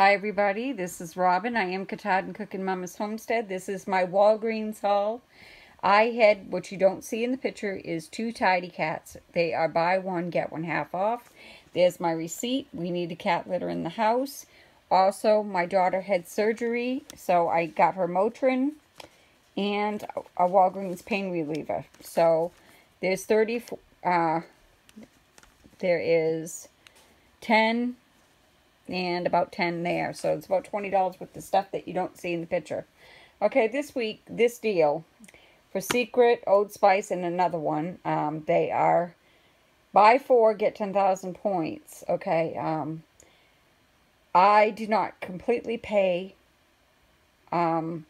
Hi everybody, this is Robin. I am Katahdin Cooking Mama's Homestead. This is my Walgreens haul. I had, what you don't see in the picture, is two tidy cats. They are buy one, get one half off. There's my receipt. We need a cat litter in the house. Also, my daughter had surgery, so I got her Motrin and a Walgreens pain reliever. So, there's 30, uh, there is 10 and about 10 there. So it's about $20 with the stuff that you don't see in the picture. Okay, this week, this deal for Secret, Old Spice, and another one, um, they are buy four, get 10,000 points. Okay, um, I do not completely pay. Um,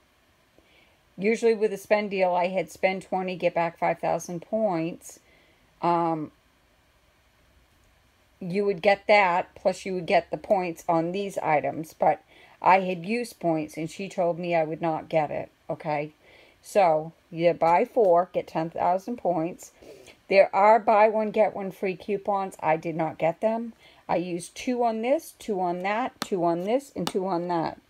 usually with a spend deal, I had spend 20, get back 5,000 points. Um, you would get that, plus you would get the points on these items. But I had used points, and she told me I would not get it, okay? So, you buy four, get 10,000 points. There are buy one, get one free coupons. I did not get them. I used two on this, two on that, two on this, and two on that.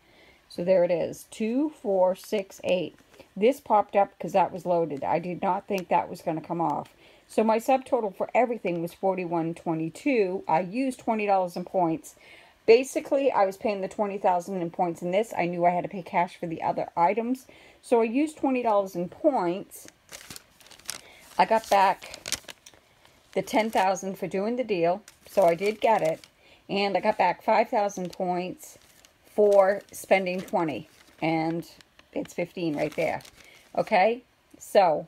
So there it is. Two, four, six, eight. This popped up because that was loaded. I did not think that was going to come off. So my subtotal for everything was 41.22. I used $20 in points. Basically, I was paying the 20,000 in points in this. I knew I had to pay cash for the other items. So I used $20 in points. I got back the 10,000 for doing the deal. So I did get it. And I got back 5,000 points for spending 20. And it's 15 right there. Okay? So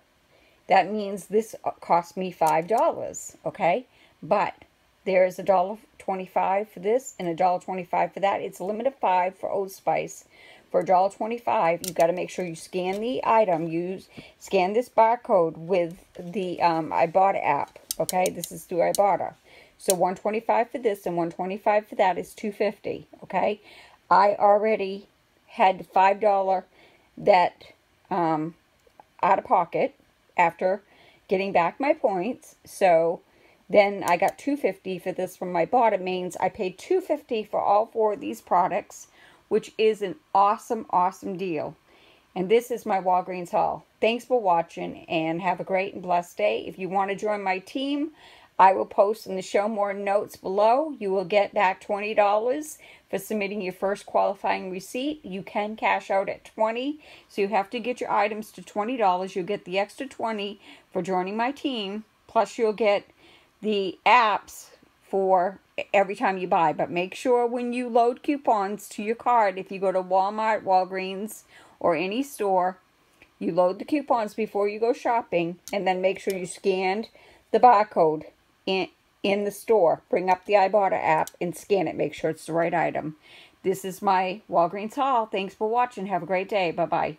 that means this cost me $5, okay? But there is a dollar twenty-five for this and a dollar twenty-five for that. It's a limit of five for Old Spice. For a dollar twenty-five, you've got to make sure you scan the item. Use scan this barcode with the um, Ibotta app. Okay, this is through Ibotta. So 125 for this and 125 for that is 250. Okay, I already had five dollar that um, out of pocket after getting back my points. So then I got 250 for this from Ibotta means I paid 250 for all four of these products, which is an awesome, awesome deal. And this is my Walgreens haul. Thanks for watching and have a great and blessed day. If you want to join my team, I will post in the show more notes below. You will get back $20 for submitting your first qualifying receipt. You can cash out at 20 so you have to get your items to $20. You'll get the extra 20 for joining my team, plus you'll get the apps for every time you buy. But make sure when you load coupons to your card, if you go to Walmart, Walgreens, or any store, you load the coupons before you go shopping, and then make sure you scanned the barcode in, in the store. Bring up the Ibotta app and scan it. Make sure it's the right item. This is my Walgreens haul. Thanks for watching. Have a great day. Bye-bye.